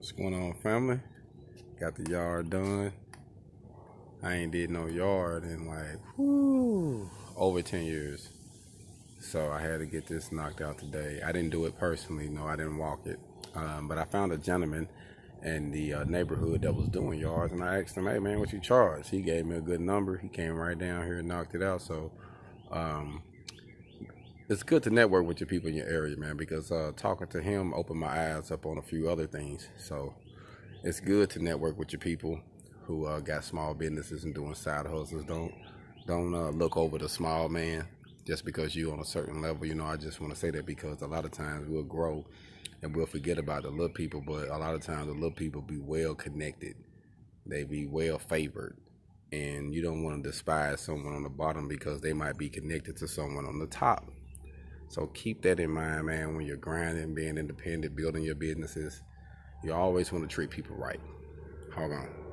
What's going on, family? Got the yard done. I ain't did no yard in like over 10 years. So I had to get this knocked out today. I didn't do it personally, no, I didn't walk it. Um, but I found a gentleman in the uh, neighborhood that was doing yards, and I asked him, "Hey man, what you charge?" He gave me a good number. He came right down here and knocked it out. So um, it's good to network with your people in your area, man, because uh, talking to him opened my eyes up on a few other things. So it's good to network with your people who uh, got small businesses and doing side hustles. Don't don't uh, look over the small man just because you're on a certain level. You know, I just want to say that because a lot of times we'll grow and we'll forget about the little people, but a lot of times the little people be well connected. They be well favored. And you don't want to despise someone on the bottom because they might be connected to someone on the top. So keep that in mind, man, when you're grinding, being independent, building your businesses. You always want to treat people right. Hold on.